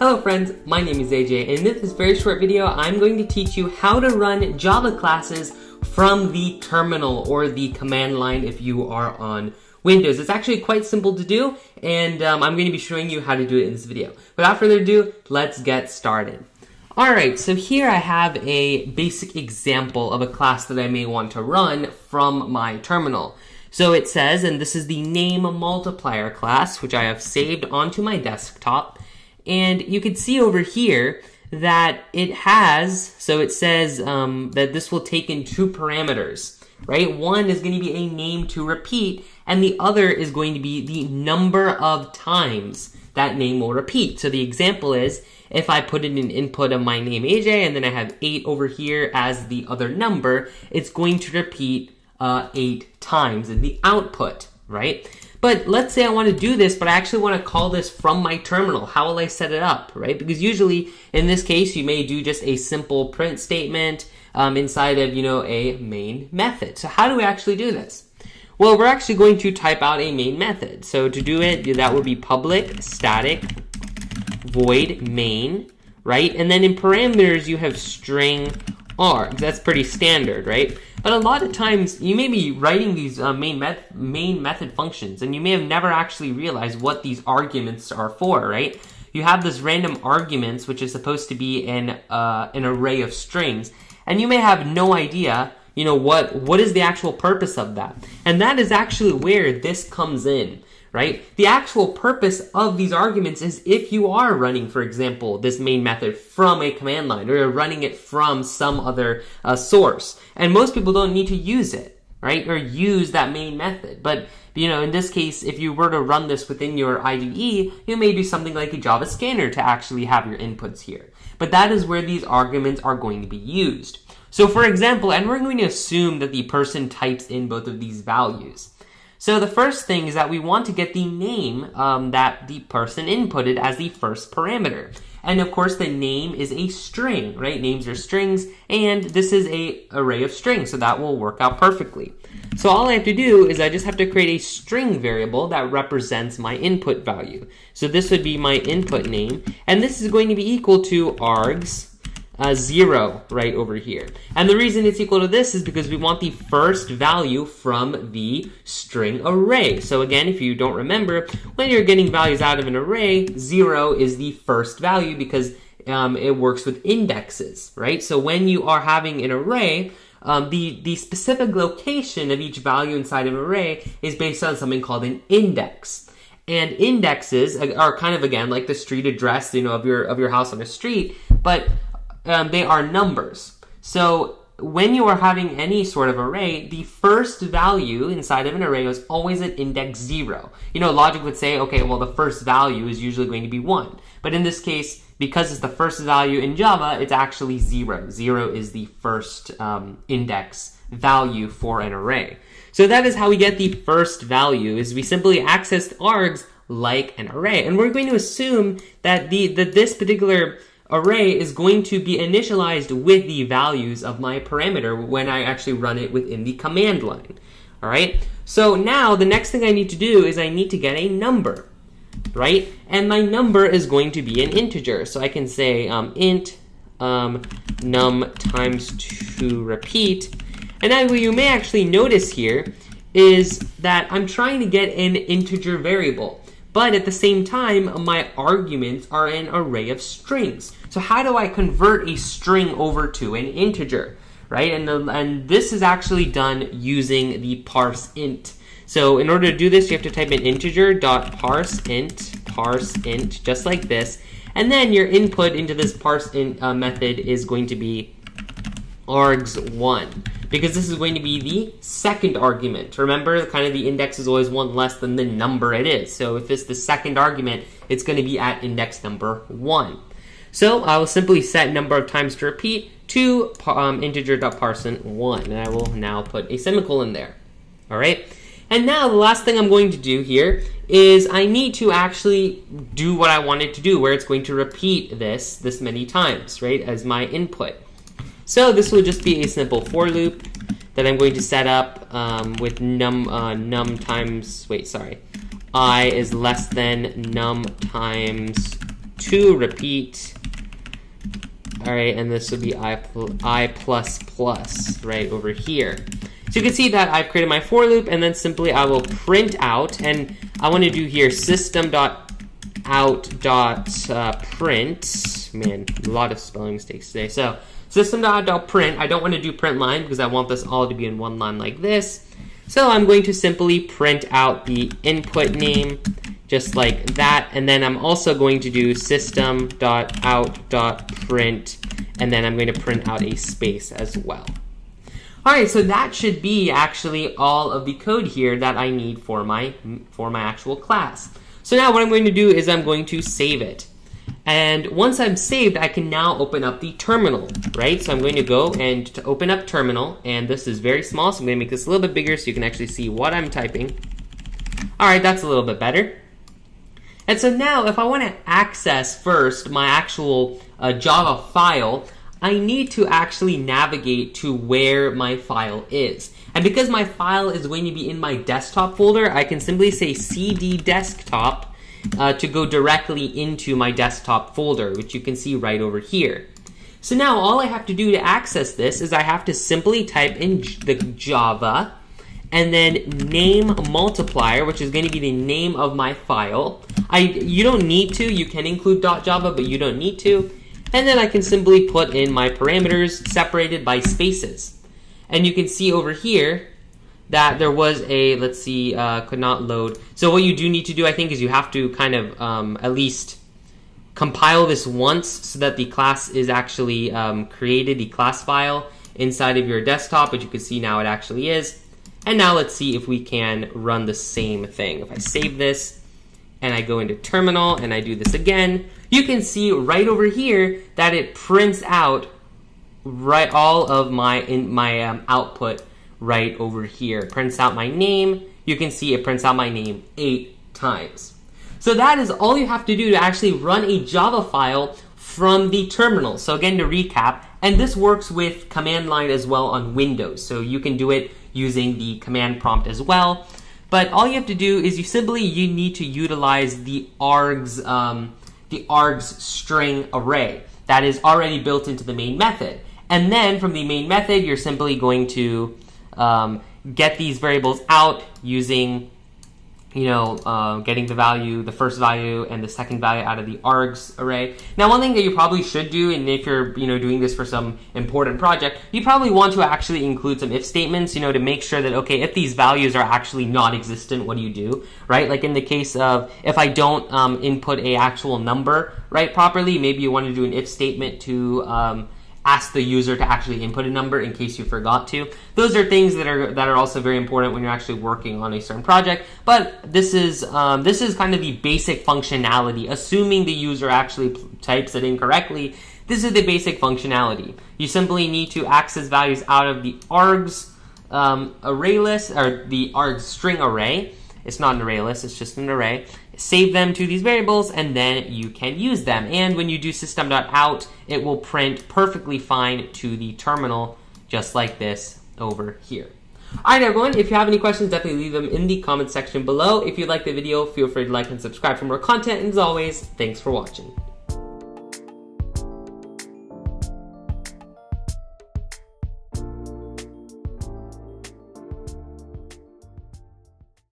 Hello friends, my name is Ajay and in this very short video I'm going to teach you how to run Java classes from the terminal or the command line if you are on Windows. It's actually quite simple to do and um, I'm going to be showing you how to do it in this video. Without further ado, let's get started. Alright, so here I have a basic example of a class that I may want to run from my terminal. So it says, and this is the name multiplier class, which I have saved onto my desktop. And you can see over here that it has, so it says um, that this will take in two parameters, right? One is going to be a name to repeat, and the other is going to be the number of times that name will repeat. So the example is, if I put in an input of my name Ajay, and then I have 8 over here as the other number, it's going to repeat uh, eight times in the output, right? But let's say I want to do this, but I actually want to call this from my terminal. How will I set it up, right? Because usually in this case, you may do just a simple print statement um, inside of, you know, a main method. So how do we actually do this? Well, we're actually going to type out a main method. So to do it, that would be public static void main, right? And then in parameters, you have string args. That's pretty standard, right? But a lot of times, you may be writing these uh, main, met main method functions, and you may have never actually realized what these arguments are for, right? You have this random arguments, which is supposed to be an, uh, an array of strings, and you may have no idea, you know, what, what is the actual purpose of that. And that is actually where this comes in right? The actual purpose of these arguments is if you are running, for example, this main method from a command line or you're running it from some other uh, source. And most people don't need to use it, right? Or use that main method. But, you know, in this case, if you were to run this within your IDE, you may do something like a Java scanner to actually have your inputs here. But that is where these arguments are going to be used. So for example, and we're going to assume that the person types in both of these values. So the first thing is that we want to get the name um, that the person inputted as the first parameter. And of course the name is a string, right? Names are strings, and this is a array of strings, so that will work out perfectly. So all I have to do is I just have to create a string variable that represents my input value. So this would be my input name, and this is going to be equal to args uh, 0 right over here. And the reason it's equal to this is because we want the first value from the string array. So again, if you don't remember, when you're getting values out of an array, 0 is the first value because um, it works with indexes, right? So when you are having an array, um, the, the specific location of each value inside of an array is based on something called an index. And indexes are kind of again like the street address, you know, of your of your house on a street, but um, they are numbers. So when you are having any sort of array, the first value inside of an array is always at index zero. You know, logic would say, okay, well, the first value is usually going to be one. But in this case, because it's the first value in Java, it's actually zero. Zero is the first um, index value for an array. So that is how we get the first value, is we simply access args like an array. And we're going to assume that the that this particular array is going to be initialized with the values of my parameter when I actually run it within the command line. All right. So now the next thing I need to do is I need to get a number, right? And my number is going to be an integer. So I can say um, int um, num times to repeat. And now what you may actually notice here is that I'm trying to get an integer variable. But at the same time, my arguments are an array of strings. So how do I convert a string over to an integer? Right, and, the, and this is actually done using the parse int. So in order to do this, you have to type in integer dot parse int, parse int, just like this. And then your input into this parse int uh, method is going to be args1 because this is going to be the second argument. Remember, kind of the index is always one less than the number it is. So if it's the second argument, it's going to be at index number 1. So I will simply set number of times to repeat to um, integer.parseInt1, and I will now put a semicolon in there. All right. And now the last thing I'm going to do here is I need to actually do what I wanted to do, where it's going to repeat this this many times, right, as my input. So this will just be a simple for loop that I'm going to set up um, with num uh, num times, wait, sorry, i is less than num times 2, repeat. All right, and this will be I, I plus plus right over here. So you can see that I've created my for loop and then simply I will print out and I want to do here system dot out dot uh, print. Man, a lot of spelling mistakes today. So system dot dot print. I don't want to do print line because I want this all to be in one line like this. So I'm going to simply print out the input name just like that. And then I'm also going to do system dot out dot print, and then I'm going to print out a space as well. All right, so that should be actually all of the code here that I need for my, for my actual class. So now what I'm going to do is I'm going to save it. And once I'm saved, I can now open up the terminal, right? So I'm going to go and to open up terminal, and this is very small, so I'm going to make this a little bit bigger so you can actually see what I'm typing. All right, that's a little bit better. And so now if I want to access first my actual uh, Java file, I need to actually navigate to where my file is. And because my file is going to be in my desktop folder, I can simply say cd desktop uh, to go directly into my desktop folder, which you can see right over here. So now all I have to do to access this is I have to simply type in the Java and then name multiplier, which is going to be the name of my file. I You don't need to, you can include .java, but you don't need to. And then I can simply put in my parameters separated by spaces. And you can see over here that there was a, let's see, uh, could not load. So what you do need to do, I think, is you have to kind of um, at least compile this once so that the class is actually um, created, the class file inside of your desktop, which you can see now it actually is. And now let's see if we can run the same thing. If I save this and I go into terminal and I do this again, you can see right over here that it prints out right all of my in my um, output right over here. It prints out my name. You can see it prints out my name eight times. So that is all you have to do to actually run a Java file from the terminal. So again, to recap, and this works with command line as well on Windows. So you can do it using the command prompt as well. But all you have to do is you simply you need to utilize the args um, the args string array that is already built into the main method. And then from the main method, you're simply going to um, get these variables out using you know, uh, getting the value, the first value and the second value out of the args array. Now, one thing that you probably should do, and if you're, you know, doing this for some important project, you probably want to actually include some if statements, you know, to make sure that, okay, if these values are actually non-existent, what do you do, right? Like in the case of, if I don't um, input a actual number, right, properly, maybe you want to do an if statement to, um, ask the user to actually input a number in case you forgot to. Those are things that are that are also very important when you're actually working on a certain project. But this is um, this is kind of the basic functionality. Assuming the user actually types it incorrectly, this is the basic functionality. You simply need to access values out of the args um, array list or the args string array. It's not an array list, it's just an array save them to these variables, and then you can use them. And when you do system.out, it will print perfectly fine to the terminal, just like this over here. Alright everyone, if you have any questions, definitely leave them in the comment section below. If you like the video, feel free to like and subscribe for more content. And as always, thanks for watching.